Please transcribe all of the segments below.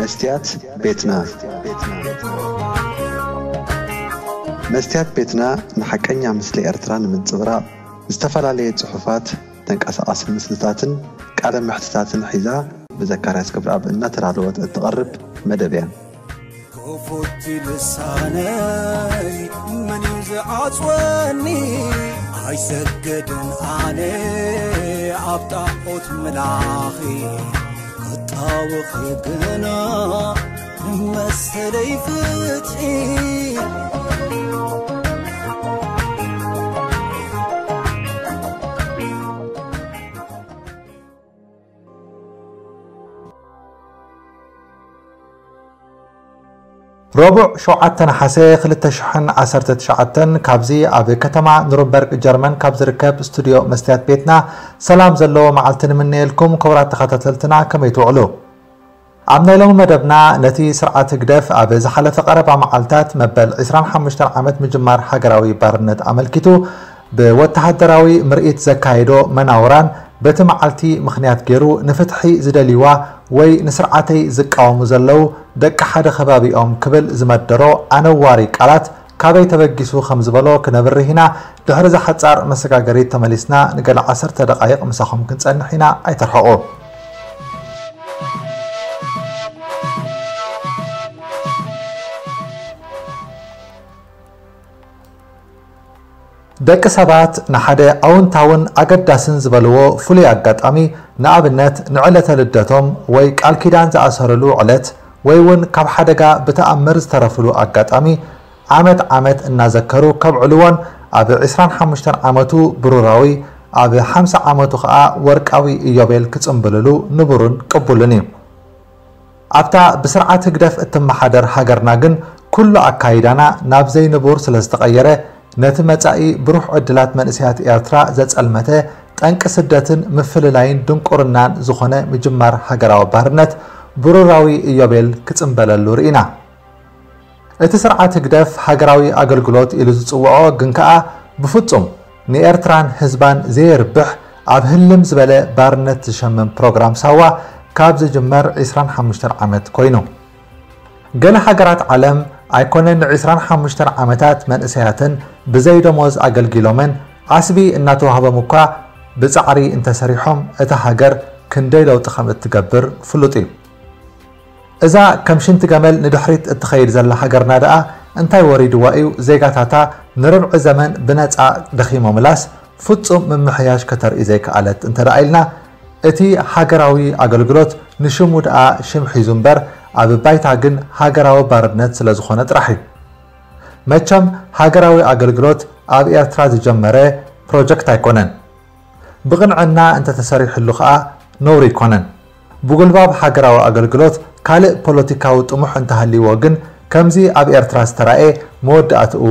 መስትያት ቤትና መስትያት ቤትና ንሓቀኛ ምስሊ ኤርትራ ንምንፅብራቕ ዝተፈላለየ ጽሑፋት ተንቀሳቐሲ ምስልታትን ቃለ ምሕትታትን ሒዛ ብዘካርያስ ክብረኣብ እናተዳለወት እትቐርብ መደብ እያ ክፉቲ ልሳነይ መን እዩ ዝዓፅወኒ ኣይሰገድን ኣነ ኣብ ጣዖት መላኺ هاوخ يقنا مثلي ረቡዕ 7 ነሓሰ 2019 ካብዚ ኣብ ከተማ ኑርንበርግ ጀርመን ካብ ዝርከብ ስቱድዮ መስትያት ቤትና ሰላም ዘለዎ መዓልቲ ንምንኤልኩም ክቡራት ተኸታተልትና ከመይ ትውዕሉ ኣብ ናይ ሎሚ መደብና ነቲ ስርዓት ህግደፍ ኣብ ዝሓለፈ ቀረባ መዓልትታት መበል 25 ዓመት ምጅማር ሃገራዊ ባርነት ኣመልኪቱ ብወተሃደራዊ ምርኢት ዘካየዶ መናውራን በቲ መዓልቲ ምክንያት ገይሩ ንፍትሒ ዝደልይዋ ወይ ንስርዓተይ ዝቃወሙ ዘለው ደቂ ሓደ ከባቢኦም ክብል ዝመደሮ ኣነዋሪ ቃላት ካበይ ተበጊሱ ከም ዝበሎ ክነብርህ ኢና ድሕሪ ዝሓፃር መሰጋገሪት ተመሊስና ንገለ 10 ደቃይቕ ምሳኹም ክንፀንሕ ኢና ኣይተርሐቑ ደቂ ሰባት ንሓደ ኣውንታውን ኣገዳስን ዝበልዎ ፍሉይ ኣጋጣሚ ንኣብነት ንዕለተ ልደቶም ወይ ቃል ኪዳን ዝኣሰረሉ ዕለት ወይ እውን ካብ ሓደጋ ብተኣምር ዝተረፍሉ ኣጋጣሚ ዓመት ዓመት እናዘከሩ ከብዕልዎን ኣብ 25 ዓመቱ ብሩራዊ ኣብ 50 ዓመቱ ከዓ ወርቃዊ ኢዮቤል ክፅምብልሉ ንቡርን ቅቡልን እዩ። ኣብታ ብስርዓት ህግደፍ እትመሓደር ሃገርና ግን ኩሉ ኣካይዳና ናብ ዘይንቡር ስለ ዝተቐየረ ነቲ መጻኢ ብሩህ ዕድላት መንእስያት ኤርትራ ዘጸልመተ ጠንቂ ስደትን ምፍልላይን ድንቁርናን ዝኾነ ምጅማር ሃገራዊ ባርነት ብሩራዊ ኢዮቤል ክጽምበለሉ ርኢና። እቲ ስርዓት ህግደፍ ሃገራዊ ኣገልግሎት ኢሉ ዝጽውዖ ግን ከኣ ብፍጹም ንኤርትራን ህዝባን ዘየርብሕ ኣብ ህልም ዝበለ ባርነት ዝሸምም ፕሮግራም ሳዋ ካብ ዝጅመር 25 ዓመት ኮይኑ። ገለ ሃገራት ዓለም ኣይኮነን ን25 ዓመታት መንእሰያትን ብዘይ ደሞዝ ኣገልጊሎምን ዓስቢ እናተዋህቦም እኳ ብፃዕሪ እንተሰሪሖም እታ ሃገር ክንደይ ለውጢ ከም እትገብር ፍሉጥ እዩ እዛ ከም ሽንቲ ገመል ንድሕሪት እትኸይድ ዘላ ሃገርና ደኣ እንታይ ወሪድዋ እዩ? ዜጋታታ ንርብዒ ዘመን ብነፃ ደኺሞ ምላስ ፍጹም ምምሕያሽ ከተርኢ ዘይከኣለት እንተደኣ ኢልና እቲ ሃገራዊ ኣገልግሎት ንሽሙ ደኣ ሽም ሒዙ እምበር ኣብ ባይታ ግን ሃገራዊ ባርነት ስለ ዝኾነ ጥራሕ እዩ። መቸም ሃገራዊ ኣገልግሎት ኣብ ኤርትራ ዝጀመረ ፕሮጀክት ኣይኮነን። ብቕንዕና እንተተሰሪሕሉ ከዓ ነውሪ ይኮነን። ብጉልባብ ሃገራዊ ኣገልግሎት ካልእ ፖለቲካዊ ጥሙሕ እንተሃልይዎ ግን ከምዚ ኣብ ኤርትራ ዝተረእየ መወዳእትኡ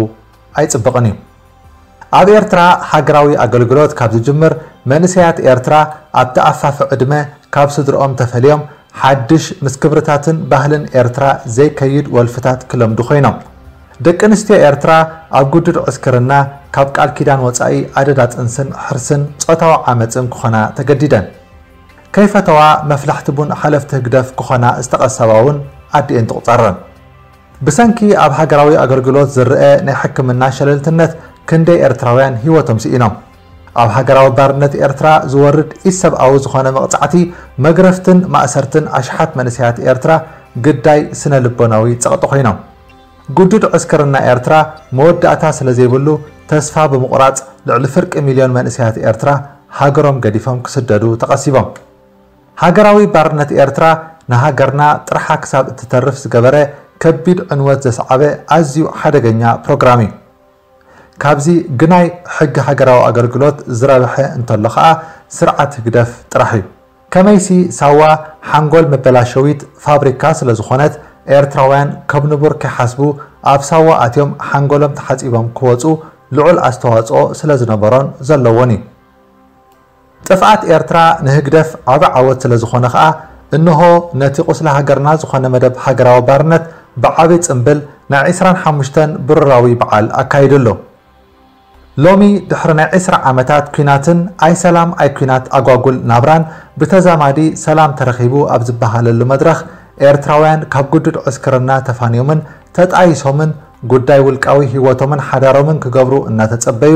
ኣይፅብቕን እዩ። ኣብ ኤርትራ ሃገራዊ ኣገልግሎት ካብ ዝጅምር መንእሰያት ኤርትራ ኣብቲ ኣፋፍ ዕድመ ካብ ስድሮኦም ተፈልዮም ሓድሽ ምስ ክብርታትን ባህልን ኤርትራ ዘይከይድ ወልፍታት ክለምዱ ኮይኖም። ደቂ ኣንስትዮ ኤርትራ ኣብ ጉድድ ዕስክርና ካብ ቃል ኪዳን ወፃኢ ኣደዳ ፅንስን ሕርስን ፆታዊ ዓመፅን ክኾና ተገዲደን ከይፈተዋ መፍላሕቲ ቡን ሓለፍቲ ህግደፍ ክኾና ዝተቐሰባ እውን ኣዲአን ትቑፀረን ብሰንኪ ኣብ ሃገራዊ ኣገልግሎት ዝርአ ናይ ሕክምና ሸለልትነት ክንደይ ኤርትራውያን ሂወቶም ስኢኖም ኣብ ሃገራዊ ባርነት ኤርትራ ዝወርድ ኢሰብኣዊ ዝኾነ መቕፃዕቲ መግረፍትን ማእሰርትን ኣሽሓት መንእሰያት ኤርትራ ግዳይ ስነ ልቦናዊ ፀቕጢ ኮይኖም ጉዱድ ዕስክርና ኤርትራ መወዳእታ ስለ ዘይብሉ ተስፋ ብምቑራፅ ልዕሊ ፍርቂ ሚልዮን መንእሰያት ኤርትራ ሃገሮም ገዲፎም ክስደዱ ተቐሲቦም ሃገራዊ ባርነት ኤርትራ ንሃገርና ጥርሓ ክሳብ እትተርፍ ዝገበረ ከቢድ ዕንወት ዘሰዓበ ኣዝዩ ሓደገኛ ፕሮግራም እዩ። ካብዚ ግናይ ሕጊ ሃገራዊ ኣገልግሎት ዝረብሐ እንተሎ ከዓ ስርዓት ህግደፍ ጥራሕ እዩ። ከመይሲ ሳዋ ሓንጎል መበላሸዊት ፋብሪካ ስለ ዝኾነት ኤርትራውያን ከም ንቡር ከይሓስቡ ኣብ ሳዋ ኣትዮም ሓንጎሎም ተሓፂቦም ክወፁ ልዑል ኣስተዋፅኦ ስለ ዝነበሮን ዘለዎን እዩ ጥፍኣት ኤርትራ ንህግደፍ ዓብ ዓወት ስለ ዝኾነ ከዓ እንሆ ነቲ ቁስሊ ሃገርና ዝኾነ መደብ ሃገራዊ ባርነት ብዓብይ ፅምብል ናይ 25 ብሩራዊ በዓል ኣካይዱ ኣሎ ሎሚ ድሕሪ ናይ 20 ዓመታት ኩናትን ኣይ ሰላም ኣይ ኩናት ኣጓጉል ናብራን ብተዛማዲ ሰላም ተረኺቡ ኣብ ዝበሃለሉ መድረኽ ኤርትራውያን ካብ ጉዱድ ዕስክርና ተፋንዮምን ተጣይሶምን ጉዳይ ውልቃዊ ህይወቶምን ሓዳሮምን ክገብሩ እናተፀበዩ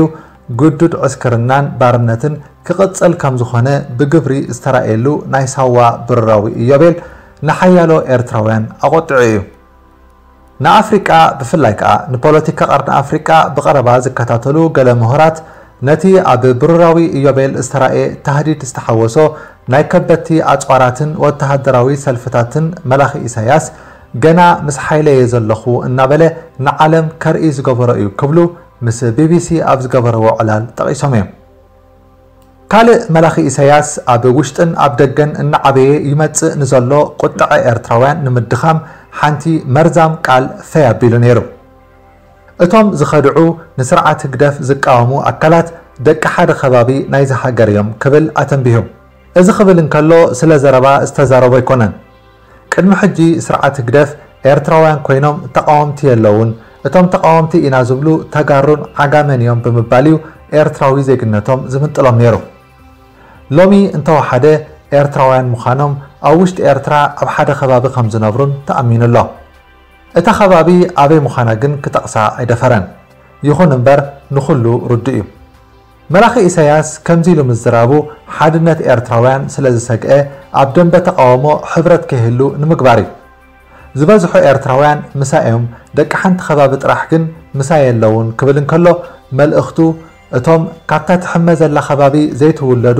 ጉዱድ ዕስክርናን ባርነትን ክቕፅል ከም ዝኾነ ብግብሪ ዝተረእየሉ ናይ ሳዋ ብርራዊ ኢዮቤል ንሓያሎ ኤርትራውያን ኣቆጢዑ እዩ። ንኣፍሪቃ ብፍላይ ከዓ ንፖለቲካ ቀርኒ ኣፍሪቃ ብቐረባ ዝከታተሉ ገለ ምሁራት ነቲ ኣብ ብሩራዊ ኢዮቤል ዝተራእየ ተህዲድ ዝተሓወሶ ናይ ከበድቲ ኣፅዋራትን ወተሃደራዊ ሰልፍታትን መላኺ ኢሳያስ ገና ምስ ሓይለየ ዘለኹ እናበለ ንዓለም ከርኢ ዝገበሮ እዩ ክብሉ ምስ ቢቢሲ ኣብ ዝገበረዎ ዕላል ጠቒሶም እዮም። ካልእ መላኺ ኢሳያስ ኣብ ውሽጥን ኣብ ደገን እናዓበየ ይመፅእ ንዘሎ ቁጥዐ ኤርትራውያን ንምድኻም ሓንቲ መርዛም ቃል ፈይ ኣቢሉ ነይሩ። እቶም ዝኸድዑ ንስርዓት ህግደፍ ዝቃወሙ ኣካላት ደቂ ሓደ ከባቢ ናይዚ ሃገር እዮም ክብል ኣተንቢሁ። እዚ ክብል እንከሎ ስለ ዘረባ ዝተዛረቦ ኣይኮነን። ቅድሚ ሕጂ ስርዓት ህግደፍ ኤርትራውያን ኮይኖም ተቃወምቲ የለውን እቶም ተቃወምቲ ኢና ዝብሉ ተጋሩን ዓጋመን እዮም ብምባል እዩ ኤርትራዊ ዜግነቶም ዝምጥሎም ነይሩ። ሎሚ እንተወሓደ ኤርትራውያን ምዃኖም ኣብ ውሽጢ ኤርትራ ኣብ ሓደ ከባቢ ከም ዝነብሩን ተኣሚኑ ኣሎ እታ ከባቢ ኣበይ ምዃና ግን ክጠቕሳ ኣይደፈረን። ይኹን እምበር ንኩሉ ርዱእ እዩ። መላኺ ኢሳያስ ከምዚ ኢሉ ምዝራቡ ሓድነት ኤርትራውያን ስለ ዝሰግአ ኣብ ደንበ ተቃወሞ ሕብረት ከይህሉ ንምግባር እዩ ዝበዝሑ ኤርትራውያን ምሳኤዮም ደቂ ሓንቲ ከባቢ ጥራሕ ግን ምሳይ የለውን ክብል እንከሎ መልእኽቱ እቶም ካብታ ትሕመ ዘላ ከባቢ ዘይትውለዱ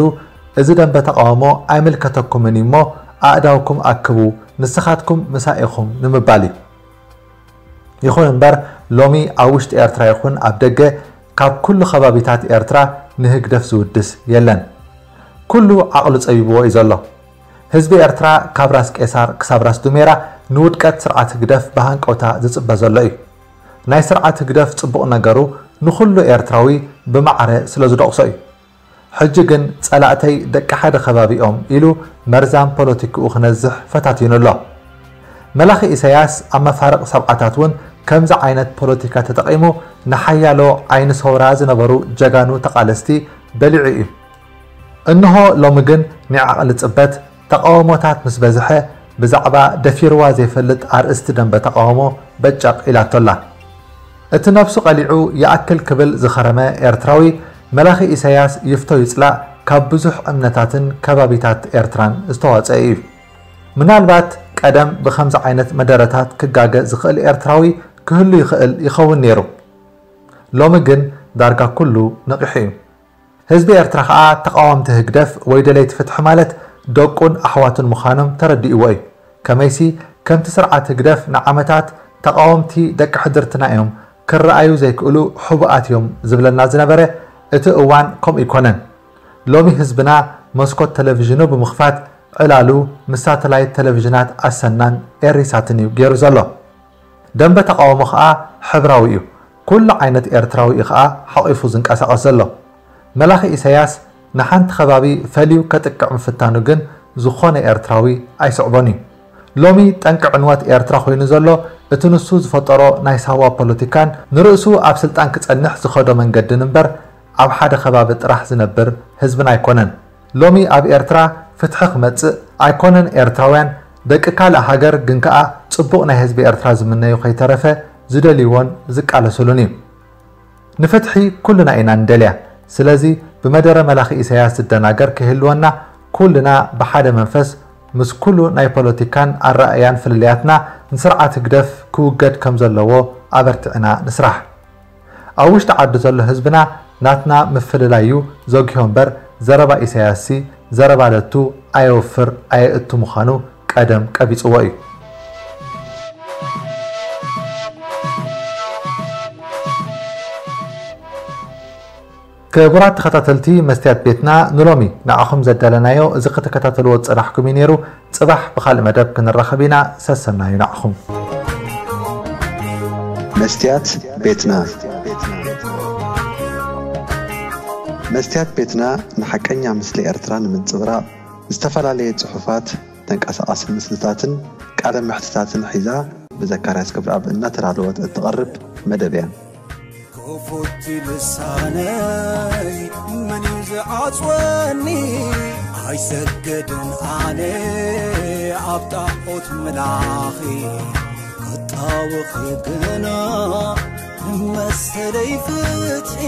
እዚ ደንበ ተቃውሞ ኣይምልከተኩምን እሞ ኣእዳውኩም ኣክቡ። ንስኻትኩም ምሳኢኹም ንምባል እዩ። ይኹን እምበር ሎሚ ኣብ ውሽጢ ኤርትራ ይኹን ኣብ ደገ ካብ ኩሉ ከባቢታት ኤርትራ ንህግደፍ ዝውድስ የለን። ኩሉ ዓቕሉ ፀቢብዎ እዩ ዘሎ። ህዝቢ ኤርትራ ካብ ራስ ቄሳር ክሳብ ራስ ዱሜራ ንውድቀት ስርዓት ህግደፍ ብሃንቀውታ ዝፅበ ዘሎ እዩ። ናይ ስርዓት ህግደፍ ፅቡቕ ነገሩ ንኩሉ ኤርትራዊ ብማዕረ ስለ ዝደቕሶ እዩ። ሕጂ ግን ፀላእተይ ደቂ ሓደ ከባቢኦም ኢሉ መርዛም ፖለቲክኡ ክነዝሕ ፈታቲኑ ኣሎ መላኺ ኢሳያስ ኣብ መፋርቕ ሰብዓታት እውን ከምዚ ዓይነት ፖለቲካ ተጠቒሙ ንሓያሎ ዓይኒ ሰውራ ዝነበሩ ጀጋኑ ተቓለስቲ በሊዑ እዩ። እንሆ ሎሚ ግን ንዓቕሊ ፅበት ተቃውሞታት ምስ በዝሐ ብዛዕባ ደፊርዋ ዘይፈልጥ ኣርእስቲ ደንበ ተቃውሞ በጫቕ ኢላቶላ። እቲ ነብሱ ቀሊዑ ይኣክል ክብል ዝኸረመ ኤርትራዊ መላኺ ኢሳያስ ይፍቶ ይፅላእ ካብ ብዙሕ እምነታትን ከባቢታት ኤርትራን ዝተዋፀአ እዩ። ምናልባት ቀደም ብከምዚ ዓይነት መደረታት ክጋገእ ዝኽእል ኤርትራዊ ክህሉ ይኽእል ይኸውን ነይሩ። ሎሚ ግን ዳርጋ ኩሉ ንቂሑ እዩ። ህዝቢ ኤርትራ ከዓ ተቃዋምቲ ህግደፍ ወይ ደለይቲ ፍትሒ ማለት ደቁን ኣሕዋትን ምዃኖም ተረዲእዎ እዩ ከመይሲ ከምቲ ስርዓት ህግደፍ ንዓመታት ተቃወምቲ ደቂ ሕድርትና እዮም። ክረኣዩ ዘይክእሉ ሕቡኣት እዮም ዝብለና ዝነበረ እቲ እዋን ከምኡ ይኮነን ሎሚ ህዝብና መስኮት ቴሌቭዥኑ ብምኽፋት ዕላሉ ምስ ሳተላይት ቴሌቭዥናት ኣሰናን ኤሪሳትን እዩ ገይሩ ዘሎ። ደንበ ተቃውሞ ከዓ ሕብራዊ እዩ። ኩሉ ዓይነት ኤርትራዊ እዩ ከዓ ሓቂፉ ዝንቀሳቐስ ዘሎ። መላኺ ኢሳያስ ንሓንቲ ከባቢ ፈልዩ ከጥቅዕ ምፍታኑ ግን ዝኾነ ኤርትራዊ ኣይስዕቦን እዩ ሎሚ ጠንቂ ዕንወት ኤርትራ ኮይኑ ዘሎ እቲ ንሱ ዝፈጠሮ ናይ ሳዋ ፖለቲካን ንርእሱ ኣብ ስልጣን ክፀንሕ ዝኸዶ መንገድን እምበር ኣብ ሓደ ከባቢ ጥራሕ ዝነብር ህዝብን ኣይኮነን። ሎሚ ኣብ ኤርትራ ፍትሒ ክመፅእ ኣይኮነን ኤርትራውያን ደቂ ካልእ ሃገር ግን ከዓ ፅቡቕ ናይ ህዝቢ ኤርትራ ዝምነዩ ከይተረፈ ዝደልይዎን ዝቃለሰሉን እዩ። ንፍትሒ ኩልና ኢና ንደልያ። ስለዚ ብመደረ መላኺ ኢሳያስ ዝደናገር ክህልወና ኩልና ብሓደ መንፈስ ምስ ኩሉ ናይ ፖለቲካን ኣረኣያን ፍልልያትና ንስርዓት ህግደፍ ክውገድ ከም ዘለዎ ኣበርቲዕና ንስራሕ። ኣብ ውሽጢ ዓዲ ዘሎ ህዝብና ናትና ምፍልላይ እዩ ዘጊሆ እምበር ዘረባ ኢሳያሲ ዘረባ ለቱ ኣየወፍር ኣየእቱ ምዃኑ ቀደም ቀቢፅዎ እዩ ክቡራት ተኸታተልቲ መስትያት ቤትና ንሎሚ ንኣኹም ዘዳለናዮ እዚ ክትከታተልዎ ዝፀናሕኩም እዩ ነይሩ ፅባሕ ብካልእ መደብ ክንራኸብ ኢና ሰሰናዩ ንኣኹም መስትያት ቤትና መስትያት ቤትና ንሓቀኛ ምስሊ ኤርትራ ንምንፅብራቕ ዝተፈላለየ ፅሑፋት ተንቀሳቐሲ ምስልታትን ቃለ ምሕትታትን ሒዛ ብዘካርያስ ክብረኣብ እናተዳለወት እትቐርብ መደብ እያ ክፉቲ ልሳነይ መን እዩ ዝዓፅወኒ ኣይሰገድን ኣነ ካብ ጣዖት መላኺ ክጣወኺ ግና ንመሰለይ ፍትሒ